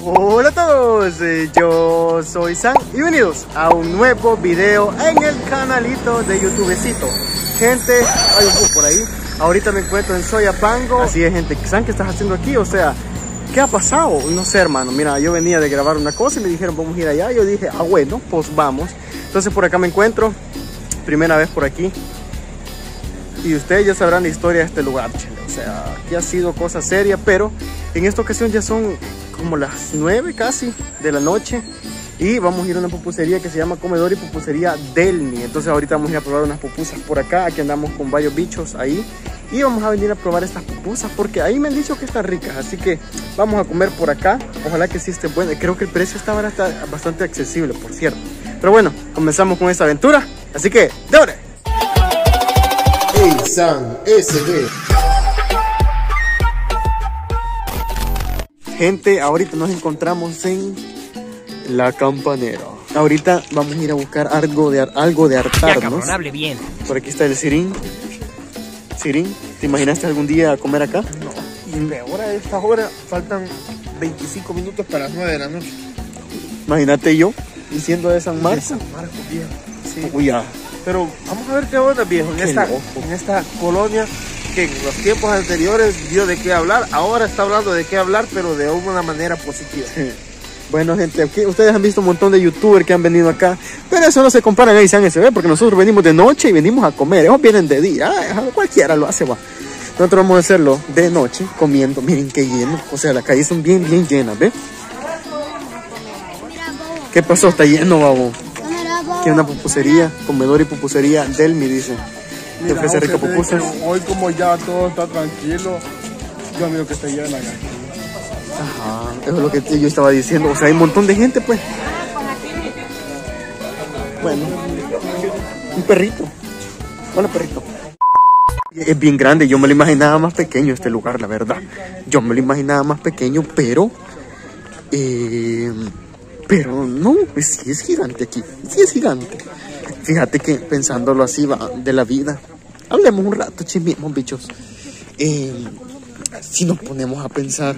Hola a todos, eh, yo soy San y bienvenidos a un nuevo video en el canalito de YouTubecito. Gente, hay un bus por ahí. Ahorita me encuentro en Soyapango. Así es, gente. ¿Saben qué estás haciendo aquí? O sea, ¿qué ha pasado? No sé, hermano. Mira, yo venía de grabar una cosa y me dijeron, vamos a ir allá. Yo dije, ah, bueno, pues vamos. Entonces por acá me encuentro. Primera vez por aquí. Y ustedes ya sabrán la historia de este lugar, chile. O sea, aquí ha sido cosa seria, pero en esta ocasión ya son como las 9 casi de la noche y vamos a ir a una pupusería que se llama Comedor y Pupusería Delni. Entonces ahorita vamos a probar unas pupusas por acá, aquí andamos con varios bichos ahí y vamos a venir a probar estas pupusas porque ahí me han dicho que están ricas, así que vamos a comer por acá. Ojalá que sí esté buena. Creo que el precio está bastante accesible, por cierto. Pero bueno, comenzamos con esta aventura, así que ¡dore! San SB Gente, ahorita nos encontramos en La Campanera. Ahorita vamos a ir a buscar algo de, algo de hartarnos. Ya, hable bien. Por aquí está el Sirín. Sirín, ¿te imaginaste algún día comer acá? No. Y ahora a esta hora faltan 25 minutos para las 9 de la noche. Imagínate yo, diciendo de San Marcos. De San Marcos, viejo. Sí. Uy, ya. Pero vamos a ver qué onda, viejo, en, esta, en esta colonia que en los tiempos anteriores dio de qué hablar, ahora está hablando de qué hablar, pero de una manera positiva. Bueno, gente, aquí ustedes han visto un montón de youtubers que han venido acá, pero eso no se compara a San SB, porque nosotros venimos de noche y venimos a comer, ellos vienen de día, cualquiera lo hace, va. Nosotros vamos a hacerlo de noche, comiendo, miren qué lleno, o sea, las calles son bien, bien llenas, ¿ves? ¿Qué pasó? Está lleno, babo. Aquí hay una pupusería, comedor y pupusería Delmi, dice. Mira, te ofrece rica pupusa. Hoy como ya todo está tranquilo, yo veo que está llena acá. Ajá, eso es lo que yo estaba diciendo. O sea, hay un montón de gente, pues. Bueno, un perrito. Hola, perrito. Es bien grande, yo me lo imaginaba más pequeño este lugar, la verdad. Yo me lo imaginaba más pequeño, pero... Eh, pero no, pues sí es gigante aquí, sí es gigante. Fíjate que pensándolo así va de la vida. Hablemos un rato, chismemos, bichos. Eh, si nos ponemos a pensar,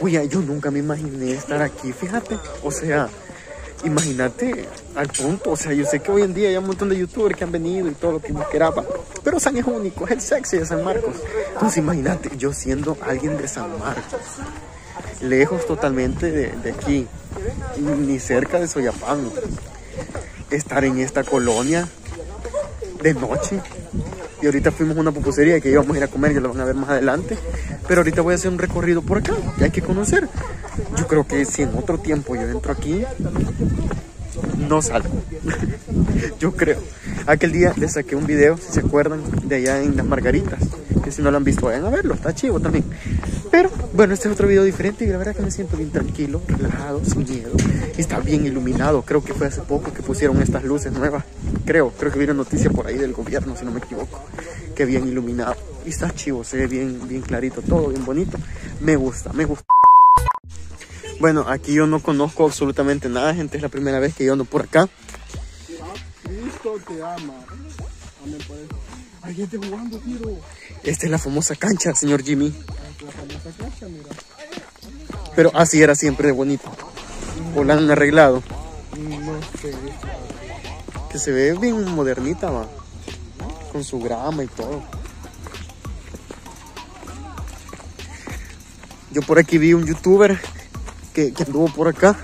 pues ya yo nunca me imaginé estar aquí, fíjate. O sea, imagínate al punto. O sea, yo sé que hoy en día hay un montón de youtubers que han venido y todo lo que me queraba. Pero San es único, es el sexy de San Marcos. Entonces imagínate yo siendo alguien de San Marcos. Lejos totalmente de, de aquí. Ni cerca de Soyapango estar en esta colonia de noche. Y ahorita fuimos a una pupusería que íbamos a ir a comer, ya lo van a ver más adelante. Pero ahorita voy a hacer un recorrido por acá, que hay que conocer. Yo creo que si en otro tiempo yo entro aquí, no salgo. yo creo. Aquel día les saqué un video, si se acuerdan, de allá en Las Margaritas. Si no lo han visto, vayan a verlo, está chivo también. Pero bueno, este es otro video diferente y la verdad que me siento bien tranquilo, relajado, sin miedo. Está bien iluminado. Creo que fue hace poco que pusieron estas luces nuevas. Creo, creo que vi una noticia por ahí del gobierno, si no me equivoco. Que bien iluminado. Y está chivo, se ve bien, bien clarito, todo bien bonito. Me gusta, me gusta. Bueno, aquí yo no conozco absolutamente nada, gente. Es la primera vez que yo ando por acá. Cristo te ama. Amén por eso. Hay gente jugando, tiro. Esta es la famosa cancha, señor Jimmy. Pero así era siempre de bonito. ¿O la han arreglado? Que se ve bien modernita, va. Con su grama y todo. Yo por aquí vi un youtuber que, que anduvo por acá.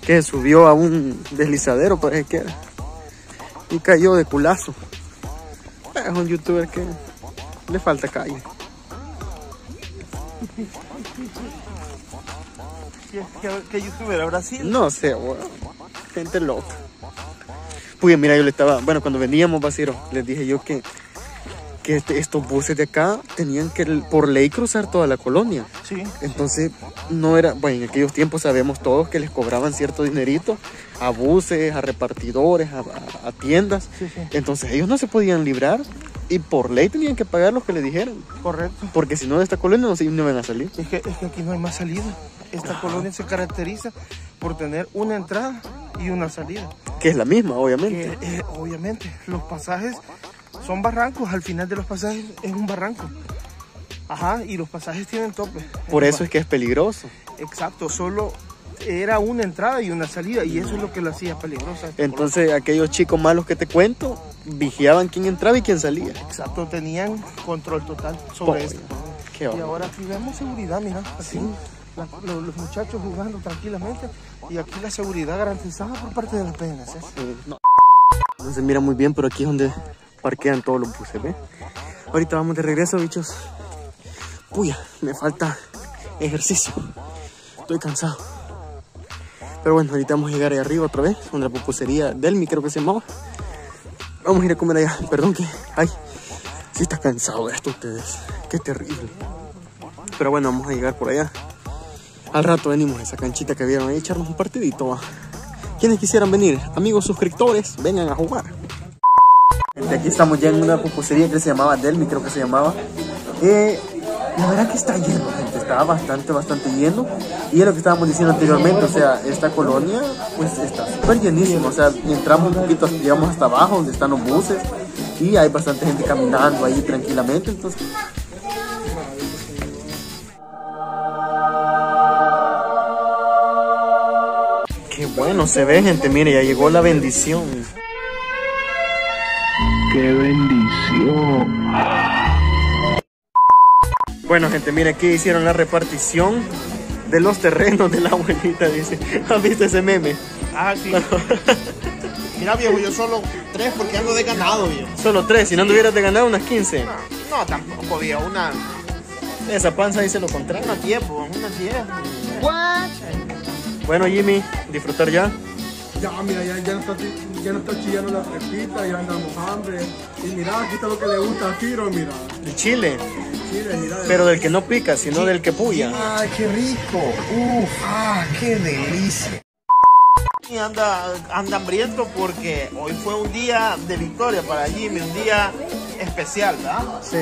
Que subió a un deslizadero, parece que era. Y cayó de culazo. Es un youtuber que le falta calle. ¿Qué, youtuber habrá sido? No sé, gente loca. Pues mira, yo le estaba, bueno, cuando veníamos, Basiro, les dije yo que, que este, estos buses de acá tenían que por ley cruzar toda la colonia. Sí. Entonces, no era, bueno, en aquellos tiempos sabemos todos que les cobraban cierto dinerito a buses, a repartidores, a, tiendas. Entonces, ellos no se podían librar y por ley tenían que pagar lo que le dijeron. Correcto. Porque si no, de esta colonia no, se, no van a salir. Es que, es que aquí no hay más salida. Esta colonia se caracteriza por tener una entrada y una salida. Que es la misma, obviamente. Eh, obviamente. Los pasajes Son barrancos, al final de los pasajes es un barranco. Ajá, y los pasajes tienen tope. Por eso es que es peligroso. Exacto, solo era una entrada y una salida y eso es lo que lo hacía peligrosa. Entonces aquellos chicos malos que te cuento vigiaban quién entraba y quién salía. Exacto, tenían control total sobre esto. Y ahora aquí vemos seguridad, mira, así la- lo- los muchachos jugando tranquilamente y aquí la seguridad garantizada por parte de las PNC. No. No se mira muy bien, pero aquí es donde parquean todos los buses, ¿ve? Ahorita vamos de regreso, bichos. Puya, me falta ejercicio. Estoy cansado. Pero bueno, ahorita vamos a llegar ahí arriba otra vez, donde la pupusería Delmi, creo que se llamaba. Vamos a ir a comer allá. Perdón que, ay, sí está cansado de esto ustedes. Qué terrible. Pero bueno, vamos a llegar por allá. Al rato venimos a esa canchita que vieron ahí, echarnos un partidito. Quienes quisieran venir, amigos suscriptores, vengan a jugar. Gente, aquí estamos ya en una pupusería que se llamaba Delmi, creo que se llamaba. Eh, la verdad que está lleno, gente, está bastante, bastante lleno. Y es lo que estábamos diciendo anteriormente, o sea, esta colonia, pues está súper llenísima. O sea, entramos un poquito, llegamos hasta abajo, donde están los buses. Y hay bastante gente caminando ahí tranquilamente, entonces... Qué bueno se ve, gente. Mire, ya llegó la bendición. ¡Qué bendición! Bueno, gente, mire, aquí hicieron la repartición de los terrenos de la abuelita, dice. ¿Han visto ese meme? Ah, sí. Mira, viejo, yo solo tres porque ando de ganado, viejo. Solo tres, si no tuvieras de ganar unas 15. No, no tampoco, viejo, una, Esa panza dice lo contrario. una diez, pues, una diez. Bueno, Jimmy, disfrutar ya. Ya, mira, ya, ya, no está, ya no está chillando la trepita, ya andamos hambre. Y mira, aquí está lo que le gusta a Tiro, mira. El chile. Pero del que no pica, sino del que puya. ¡Ay, qué rico! ¡Uf! ¡Ah, qué delicia! Y anda, anda hambriento porque hoy fue un día de victoria para Jimmy, un día especial, ¿verdad? Sí.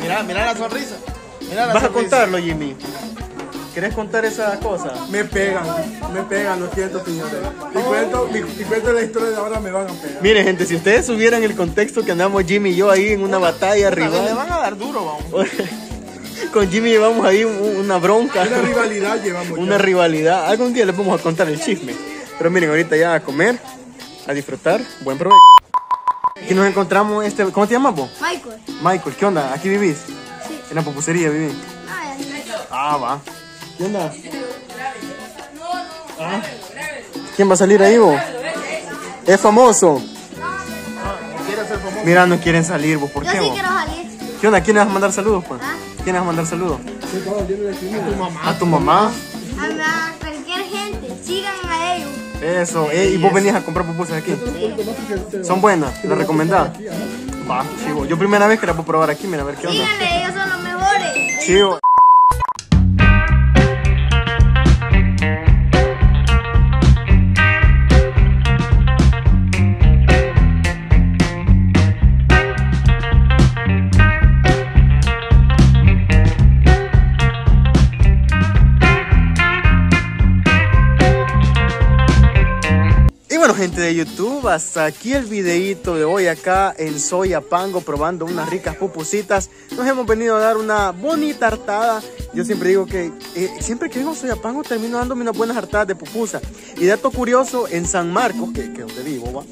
Mira, mira la sonrisa. Mira la ¿Vas a contarlo, Jimmy? ¿Querés contar esa cosa? Me pegan, me pegan, lo siento, señores. Si cuento, si cuento la historia de ahora, me van a pegar. Miren, gente, si ustedes subieran el contexto que andamos Jimmy y yo ahí en una batalla A ver, le rival. van a dar duro, vamos. Con Jimmy llevamos ahí un- una bronca. Una rivalidad llevamos. una ya. rivalidad. Algún día les vamos a contar el chisme. Pero miren, ahorita ya a comer, a disfrutar. Buen provecho. Aquí nos encontramos, este, ¿cómo te llamas vos? Michael. Michael, ¿qué onda? ¿Aquí vivís? Sí. En la pupusería vivís. Ah, ya. Ah, va. ¿Qué onda? Ah. ¿Quién va a salir ahí vos? Es famoso. Mira, no quieren salir vos, ¿por Yo qué sí vos? quiero salir. ¿Qué onda? ¿Quién le vas a mandar saludos, pues? ¿Ah? ¿Quién le vas a mandar saludos? Tu mamá. A tu mamá. A, cualquier gente. Sigan a ellos. Eso. Eh, ¿Y vos venís a comprar pupusas aquí? ¿Son buenas? ¿Las recomendás? Va, chivo. Yo primera vez que las voy a probar aquí, mira, a ver qué onda. Síganle, ellos son los mejores. Chivo. Gente de YouTube, hasta aquí el videito de hoy acá en Soyapango probando unas ricas pupusitas. Nos hemos venido a dar una bonita hartada. Yo siempre digo que eh, siempre que vengo a Soyapango termino dándome unas buenas hartadas de pupusa. Y dato curioso, en San Marcos, que, que donde vivo, va,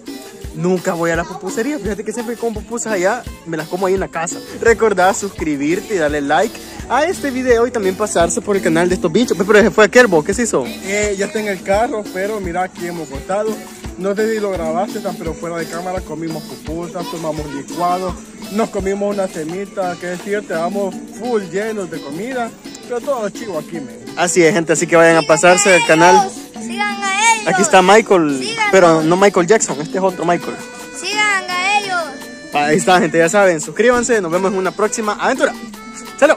nunca voy a la pupusería. Fíjate que siempre como pupusas allá, me las como ahí en la casa. Recordá suscribirte y darle like a este video y también pasarse por el canal de estos bichos. Pero fue aquel, ¿qué se hizo? Eh, ya está en el carro, pero mira, aquí hemos cortado. No sé si lo grabaste, tan- pero fuera de cámara comimos pupusas, tomamos licuados, nos comimos una semita, que decir, te vamos full llenos de comida, pero todo chivo aquí, men. Así es, gente, así que vayan a pasarse al canal. Sigan a ellos. Aquí está Michael, pero no Michael Jackson, este es otro Michael. Sigan a ellos. Ahí está, gente, ya saben, suscríbanse, nos vemos en una próxima aventura. ¡Chalo!